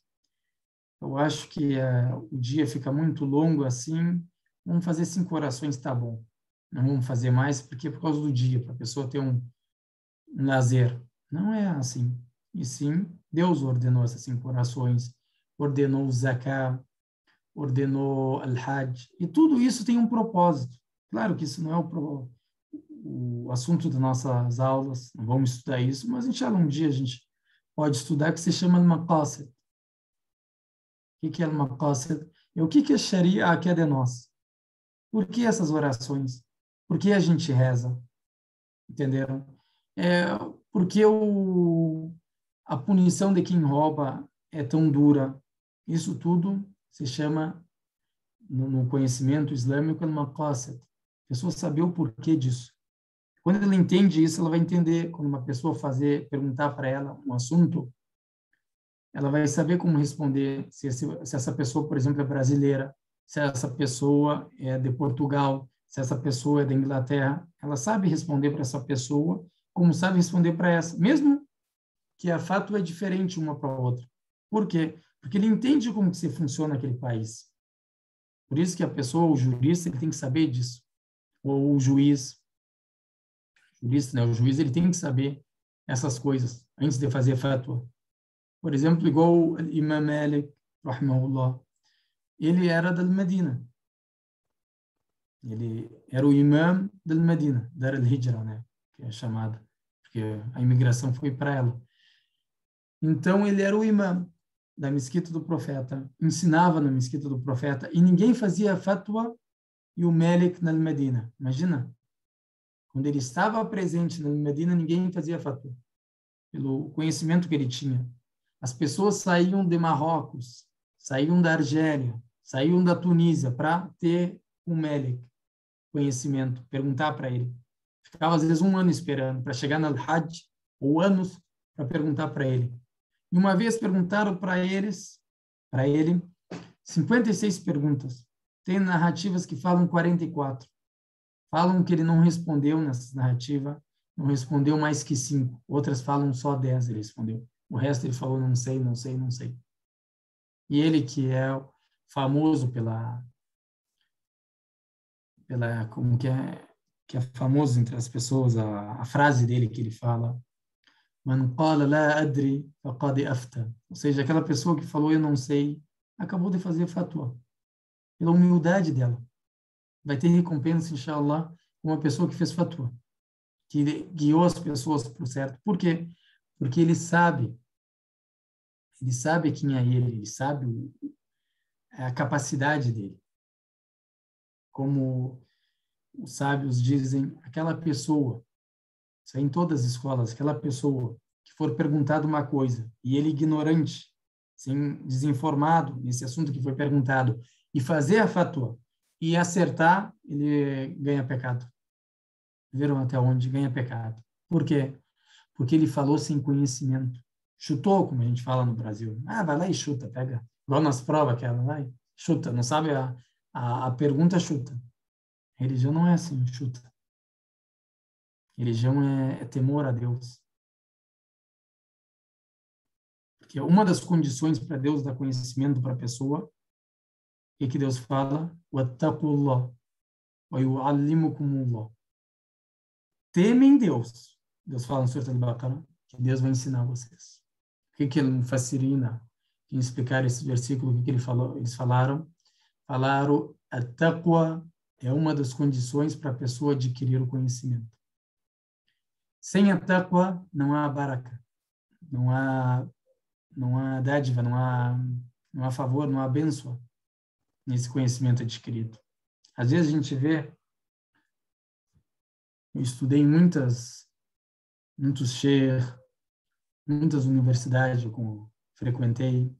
eu acho que é, o dia fica muito longo assim, vamos fazer cinco orações, tá bom. Não vamos fazer mais, porque é por causa do dia, para a pessoa ter um, um lazer. Não é assim. E sim, Deus ordenou essas cinco orações. ordenou o zakah, ordenou al-hajj, e tudo isso tem um propósito. Claro que isso não é o, o assunto das nossas aulas, não vamos estudar isso, mas inshallah um dia a gente pode estudar que se chama al-maqasid. O que é al-maqasid? E o que é Sharia que é de nós? Por que essas orações? Por que a gente reza? Entenderam? É porque o, a punição de quem rouba é tão dura. Isso tudo se chama, no, conhecimento islâmico, al-maqasid. A pessoa saber o porquê disso. Quando ela entende isso, ela vai entender quando uma pessoa fazer perguntar para ela um assunto, ela vai saber como responder se, se, se essa pessoa, por exemplo, é brasileira, se essa pessoa é de Portugal, se essa pessoa é da Inglaterra, ela sabe responder para essa pessoa, como sabe responder para essa, mesmo que a fato é diferente uma para a outra. Por quê? Porque ele entende como que se funciona aquele país. Por isso que a pessoa, o jurista, ele tem que saber disso. Ou o juiz, jurista, né? O juiz ele tem que saber essas coisas antes de fazer fatwa. Por exemplo, igual o Imam Malik, rahimahullah, ele era da Medina. Ele era o imam da Medina, da al-Hijra, né? Que é chamada, porque a imigração foi para ela. Então ele era o imam da mesquita do profeta, ensinava na mesquita do profeta e ninguém fazia fatwa e o Malik na Medina. Imagina, quando ele estava presente na Medina, ninguém fazia fatwa, pelo conhecimento que ele tinha. As pessoas saíam de Marrocos, saíam da Argélia, saíam da Tunísia para ter um Melik, conhecimento, perguntar para ele. Ficava às vezes um ano esperando para chegar na Hajj, ou anos para perguntar para ele. E uma vez perguntaram para eles, para ele, 56 perguntas. Tem narrativas que falam 44. Falam que ele não respondeu nessa narrativa, não respondeu mais que cinco. Outras falam só dez ele respondeu. O resto ele falou não sei, não sei, não sei. E ele que é famoso pela pela como que é que é famoso entre as pessoas a, a frase dele que ele fala Adri. Ou seja, aquela pessoa que falou eu não sei, acabou de fazer fatwa. Pela humildade dela vai ter recompensa, inshallah, uma pessoa que fez fatwa, que guiou as pessoas para o certo. Por quê? Porque ele sabe, ele sabe quem é ele, ele sabe a capacidade dele. Como os sábios dizem, aquela pessoa, isso é em todas as escolas, aquela pessoa que for perguntado uma coisa e ele ignorante, sem desinformado nesse assunto que foi perguntado, e fazer a fatua e acertar, ele ganha pecado. Viram até onde ganha pecado. Por quê? Porque ele falou sem conhecimento. Chutou, como a gente fala no Brasil. Ah, vai lá e chuta, pega. Igual nas provas que ela vai, chuta. Não sabe a, a, a pergunta, chuta. religião não é assim, chuta. Religião é, é temor a Deus. Porque uma das condições para Deus dar conhecimento para a pessoa e que Deus fala? Temem Deus. Deus fala no Surah Al-Baqarah que Deus vai ensinar vocês. O que que ele fascina? Quem explicar esse versículo, o que, que ele falou, eles falaram? Falaram, a taqwa é uma das condições para a pessoa adquirir o conhecimento. Sem a taqwa não há baraka, não há não há dádiva, não há não há favor, não há bênção nesse conhecimento adquirido. Às vezes a gente vê, eu estudei muitas, muitos sheikh, muitas universidades com frequentei.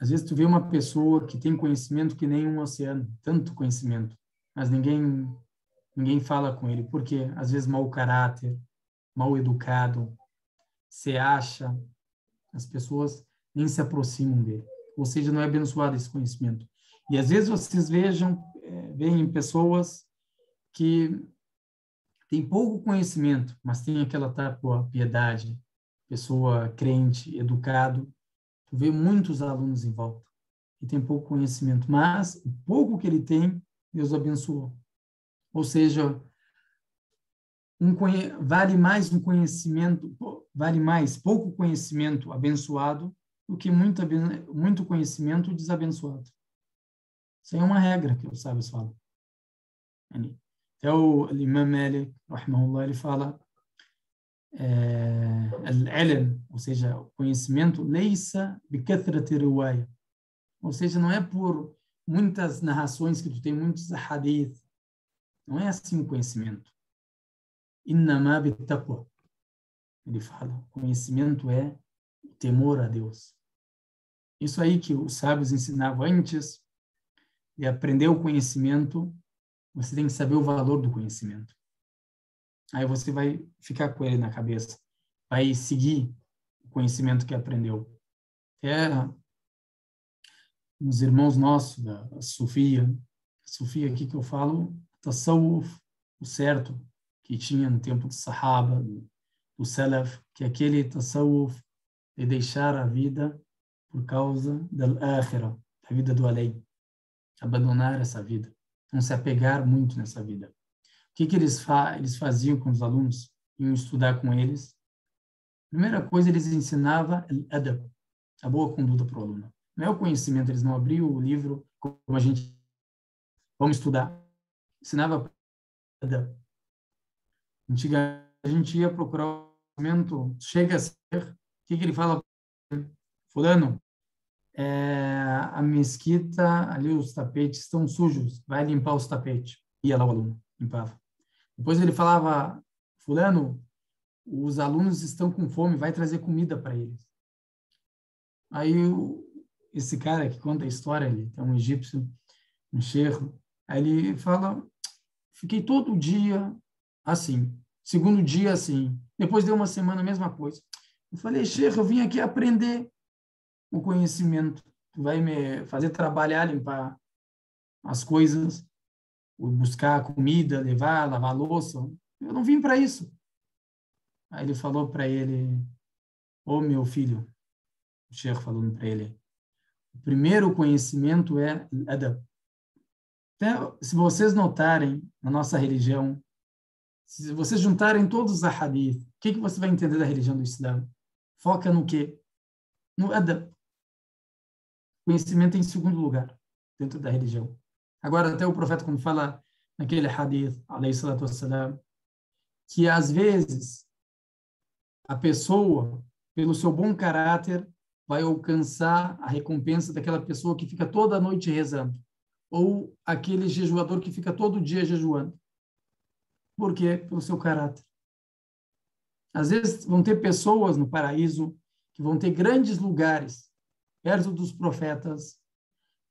Às vezes tu vê uma pessoa que tem conhecimento que nem um oceano, tanto conhecimento, mas ninguém ninguém fala com ele, porque às vezes mau caráter, mal educado, se acha, as pessoas nem se aproximam dele. Ou seja, não é abençoado esse conhecimento. E às vezes vocês vejam, é, veem pessoas que têm pouco conhecimento, mas têm aquela tábua piedade, pessoa crente, educado. Tu vê muitos alunos em volta e tem pouco conhecimento, mas o pouco que ele tem, Deus abençoou. Ou seja, um vale mais um conhecimento, vale mais pouco conhecimento abençoado do que muito, muito conhecimento desabençoado. Isso é uma regra que os sábios falam. Até o Imam Malik, rahimahullah, ele fala é, al-ilm, ou seja, o conhecimento, leisa bikathrati riwaya. Ou seja, não é por muitas narrações que tu tem, muitos hadith. Não é assim o conhecimento. Innama. Ele fala, conhecimento é temor a Deus. Isso aí que os sábios ensinavam antes de aprender o conhecimento, você tem que saber o valor do conhecimento. Aí você vai ficar com ele na cabeça, vai seguir o conhecimento que aprendeu. É uns irmãos nossos da Sofia, Sofia aqui que eu falo, tasawuf, o certo que tinha no tempo do Sahaba, do, do Salaf, que aquele tasawuf de deixar a vida por causa da akhirah, da vida do além. Abandonar essa vida, não se apegar muito nessa vida. O que, que eles, fa eles faziam com os alunos? Iam estudar com eles. Primeira coisa, eles ensinavam adab, a boa conduta para o aluno. Não é o conhecimento, eles não abriam o livro como a gente. Vamos estudar. Ensinava adab. Antigamente, a gente ia procurar o conhecimento, chega a ser. O que, que ele fala? Fulano, é, a mesquita, ali os tapetes estão sujos, vai limpar os tapetes. Ia lá o aluno, limpava. Depois ele falava, fulano, os alunos estão com fome, vai trazer comida para eles. Aí esse cara que conta a história, ele é um egípcio, um cheiro, aí ele fala, fiquei todo dia assim, segundo dia assim, depois de uma semana a mesma coisa. Eu falei, cheiro, eu vim aqui aprender o conhecimento. Tu vai me fazer trabalhar, limpar as coisas, buscar comida, levar, lavar louça. Eu não vim para isso. Aí ele falou para ele, ô oh, meu filho, o Sheikh falando para ele, o primeiro conhecimento é adab. Então, se vocês notarem na nossa religião, se vocês juntarem todos os hadith, o que, que você vai entender da religião do Islã? Foca no quê? No adab. Conhecimento em segundo lugar, dentro da religião. Agora, até o profeta, quando fala naquele hadith, alayhi salatu wassalam, que às vezes a pessoa, pelo seu bom caráter, vai alcançar a recompensa daquela pessoa que fica toda noite rezando, ou aquele jejuador que fica todo dia jejuando. Por quê? Pelo seu caráter. Às vezes vão ter pessoas no paraíso que vão ter grandes lugares, perto dos profetas,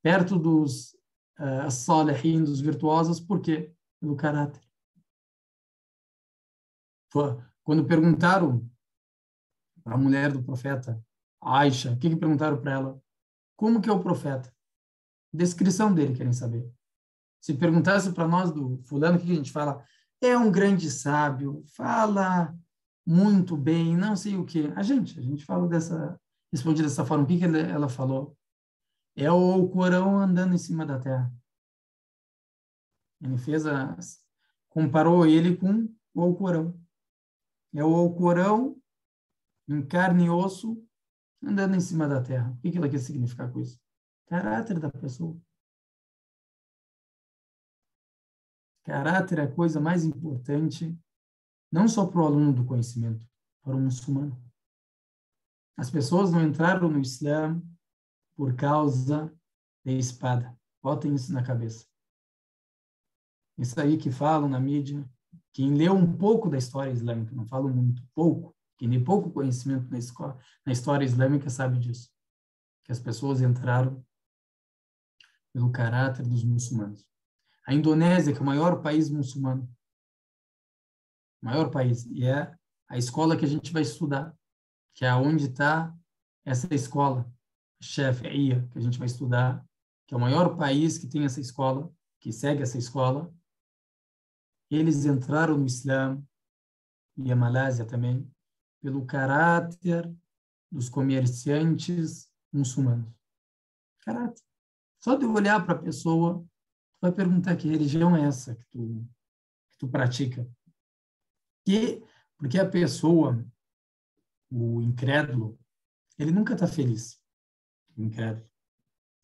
perto dos uh, salihin, dos virtuosos, por quê? Pelo caráter. Quando perguntaram para a mulher do profeta, Aisha, o que, que perguntaram para ela? Como que é o profeta? Descrição dele, querem saber. Se perguntasse para nós do fulano, o que, a gente fala? É um grande sábio, fala muito bem, não sei o que. A gente, a gente fala dessa, responde dessa forma. O que, que ela falou? É o Corão andando em cima da terra. Ele fez a, comparou ele com o Alcorão. É o Alcorão em carne e osso andando em cima da terra. O que, que ela quer significar com isso? Caráter da pessoa. Caráter é a coisa mais importante, não só para o aluno do conhecimento, para o muçulmano. As pessoas não entraram no Islã por causa da espada. Botem isso na cabeça. Isso aí que falam na mídia, quem leu um pouco da história islâmica, não falo muito, pouco, quem tem pouco conhecimento na, escola, na história islâmica sabe disso. Que as pessoas entraram pelo caráter dos muçulmanos. A Indonésia, que é o maior país muçulmano, maior país, e é a escola que a gente vai estudar que é onde está essa escola, Shafi'ia, que a gente vai estudar, que é o maior país que tem essa escola, que segue essa escola. Eles entraram no Islã, e a Malásia também, pelo caráter dos comerciantes muçulmanos. Caráter. Só de olhar para a pessoa, vai perguntar que religião é essa que tu, que tu pratica. Que, porque a pessoa o incrédulo, ele nunca está feliz. incrédulo.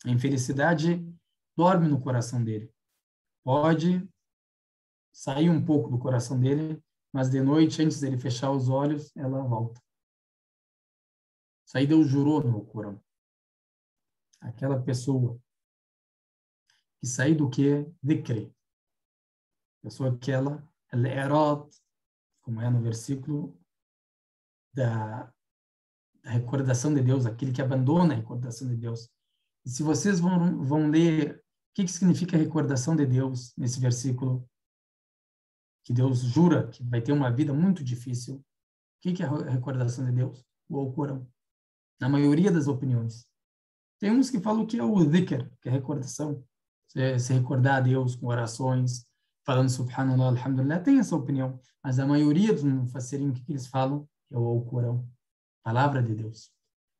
A infelicidade dorme no coração dele. Pode sair um pouco do coração dele, mas de noite, antes dele fechar os olhos, ela volta. Isso aí Deus jurou no Corão. Aquela pessoa que sai do que? Dhikri. Pessoa que ela, ela é como é no versículo da, da recordação de Deus, aquele que abandona a recordação de Deus. E se vocês vão, vão ler o que, que significa recordação de Deus nesse versículo, que Deus jura que vai ter uma vida muito difícil, o que, que é a recordação de Deus? O Alcorão. Na maioria das opiniões. Tem uns que falam que é o dhikr, que é recordação. Se, recordar a Deus com orações, falando subhanallah, alhamdulillah, tem essa opinião. Mas a maioria dos mufassirin, o que, eles falam? É o Alcorão. Palavra de Deus.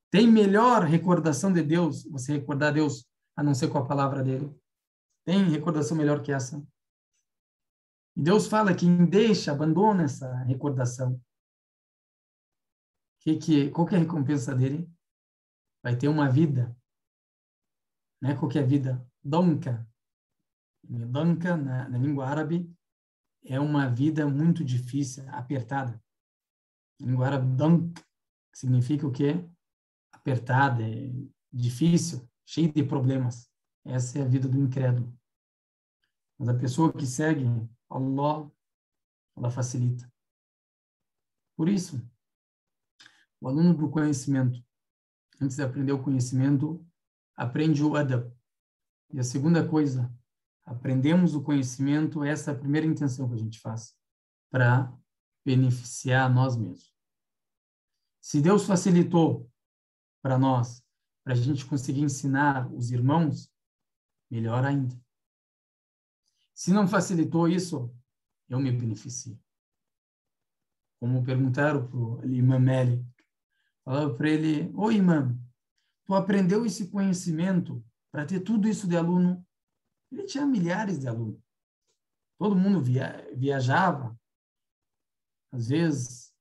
Tem melhor recordação de Deus, você recordar Deus, a não ser com a palavra dele? Tem recordação melhor que essa? E Deus fala que deixa, abandona essa recordação. Que, que, qual que é a recompensa dele? Vai ter uma vida. Né? Que é a vida? Donka. Donka, na, na língua árabe, é uma vida muito difícil, apertada. Na língua árabe, donk significa o quê? Apertada, é difícil, cheia de problemas. Essa é a vida do incrédulo. Mas a pessoa que segue Allah, ela facilita. Por isso, o aluno do conhecimento, antes de aprender o conhecimento, aprende o adab. E a segunda coisa, aprendemos o conhecimento, essa é a primeira intenção que a gente faz, para beneficiar nós mesmos. Se Deus facilitou para nós, para a gente conseguir ensinar os irmãos, melhor ainda. Se não facilitou isso, eu me beneficio. Como perguntaram para o Imam Malik, falaram para ele, ô Imam, tu aprendeu esse conhecimento para ter tudo isso de aluno? Ele tinha milhares de alunos. Todo mundo via, viajava, às vezes,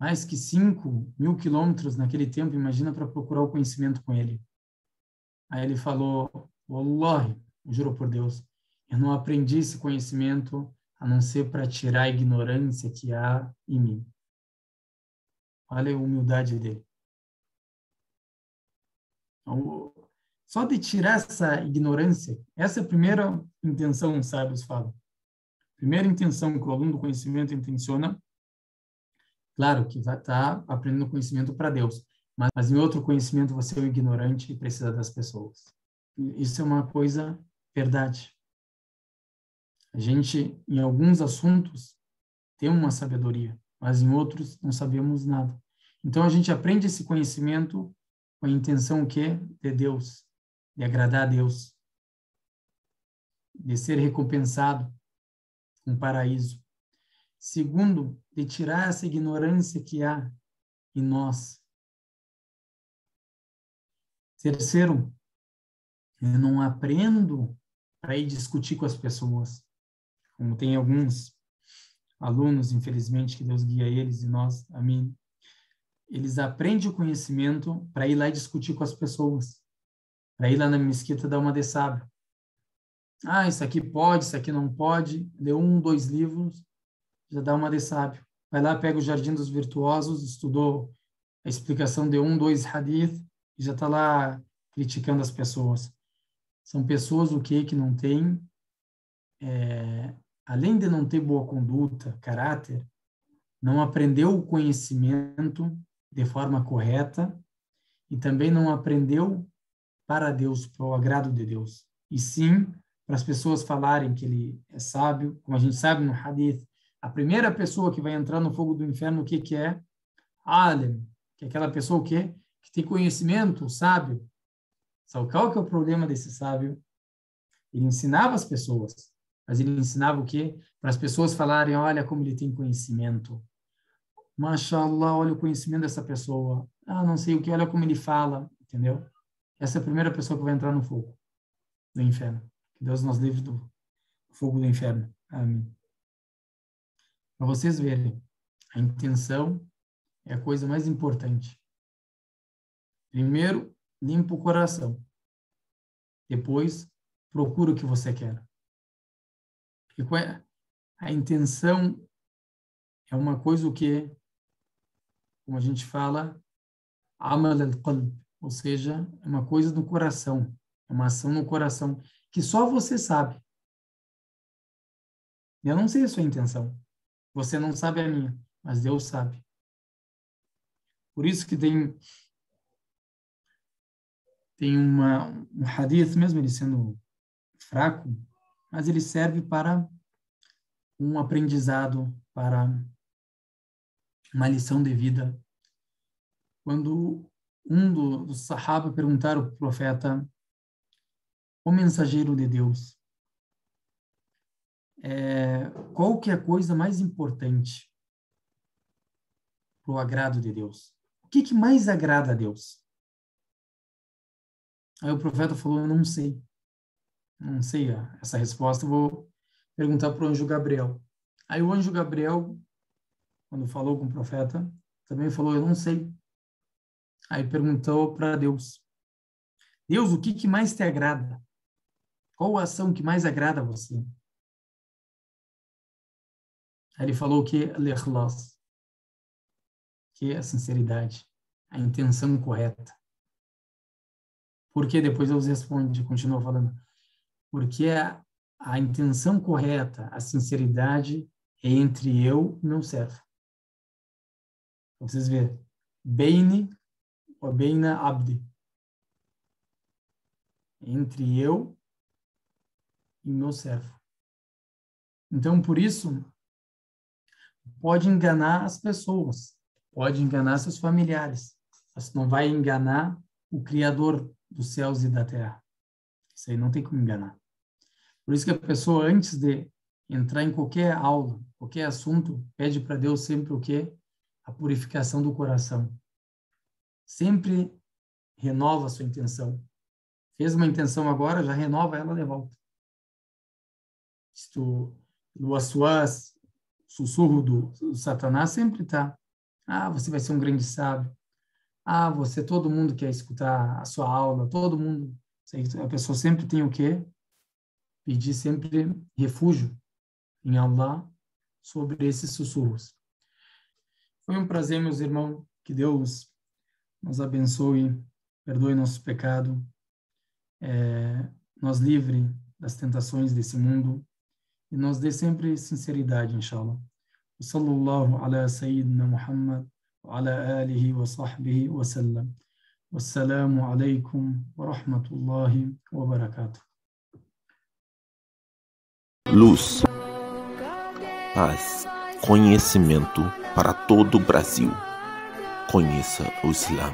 mais que 5 mil quilômetros naquele tempo, imagina para procurar o conhecimento com ele. Aí ele falou, Wallahi, juro por Deus, eu não aprendi esse conhecimento a não ser para tirar a ignorância que há em mim. Olha a humildade dele. Então, só de tirar essa ignorância, essa é a primeira intenção, os sábios falam. Primeira intenção que o aluno do conhecimento intenciona, claro que vai estar tá aprendendo conhecimento para Deus, mas, mas em outro conhecimento você é um ignorante e precisa das pessoas. Isso é uma coisa verdade. A gente, em alguns assuntos, tem uma sabedoria, mas em outros não sabemos nada. Então a gente aprende esse conhecimento com a intenção que de Deus, de agradar a Deus, de ser recompensado com paraíso. Segundo, de tirar essa ignorância que há em nós. Terceiro, eu não aprendo para ir discutir com as pessoas como tem alguns alunos, infelizmente, que Deus guia eles e nós, a mim, eles aprendem o conhecimento para ir lá e discutir com as pessoas, para ir lá na mesquita dar uma de sábio. Ah, isso aqui pode, isso aqui não pode. Lê um, dois livros, já dá uma de sábio. Vai lá, pega o Jardim dos Virtuosos, estudou a explicação de um, dois hadith, e já está lá criticando as pessoas. São pessoas o que que não têm é, além de não ter boa conduta, caráter, não aprendeu o conhecimento de forma correta e também não aprendeu para Deus, para o agrado de Deus. E sim, para as pessoas falarem que ele é sábio, como a gente sabe no hadith, a primeira pessoa que vai entrar no fogo do inferno, o que que é? Alim, que é aquela pessoa o quê? Que tem conhecimento, sábio. Sabe qual que é o problema desse sábio? Ele ensinava as pessoas, mas ele ensinava o quê? Para as pessoas falarem, olha como ele tem conhecimento. Mashallah, olha o conhecimento dessa pessoa. Ah, não sei o que, olha como ele fala, entendeu? Essa é a primeira pessoa que vai entrar no fogo do inferno. Que Deus nos livre do fogo do inferno. Amém. Para vocês verem, a intenção é a coisa mais importante. Primeiro, limpa o coração. Depois, procura o que você quer. A intenção é uma coisa o que, como a gente fala, amal al-qalb, ou seja, é uma coisa no coração, é uma ação no coração que só você sabe. Eu não sei a sua intenção. Você não sabe a minha, mas Deus sabe. Por isso que tem tem uma, um hadith, mesmo ele sendo fraco, mas ele serve para um aprendizado, para uma lição de vida. Quando um dos do sahaba perguntaram o profeta, o mensageiro de Deus, é, qual que é a coisa mais importante para o agrado de Deus? O que, que mais agrada a Deus? Aí o profeta falou, eu não sei. Não sei essa resposta, vou perguntar para o anjo Gabriel. Aí o anjo Gabriel, quando falou com o profeta, também falou, eu não sei. Aí perguntou para Deus, Deus, o que, que mais te agrada? Qual a ação que mais agrada a você? Aí ele falou que l'ikhlas, que é a sinceridade, a intenção correta. Porque depois eu respondo, continua falando. Porque a, a intenção correta, a sinceridade é entre eu e meu servo. Vocês verem. Beine ou beina abdi. Entre eu e meu servo. Então, por isso, pode enganar as pessoas, pode enganar seus familiares, mas não vai enganar o Criador dos céus e da terra. Isso aí não tem como enganar. Por isso que a pessoa, antes de entrar em qualquer aula, qualquer assunto, pede para Deus sempre o quê? A purificação do coração. Sempre renova a sua intenção. Fez uma intenção agora, já renova ela de volta. Isto, o assuas, sussurro do, do Satanás sempre está. Ah, você vai ser um grande sábio. Ah, você, todo mundo quer escutar a sua aula, todo mundo. A pessoa sempre tem o quê? Pedir sempre refúgio em Allah sobre esses sussurros. Foi um prazer, meus irmãos, que Deus nos abençoe, perdoe nosso pecado, é, nos livre das tentações desse mundo e nos dê sempre sinceridade, inshallah. وصلى الله على سيدنا محمد وعلى آله وصحبه وسلم والسلام عليكم ورحمة الله وبركاته Luz, paz, conhecimento para todo o Brasil. Conheça o Islã.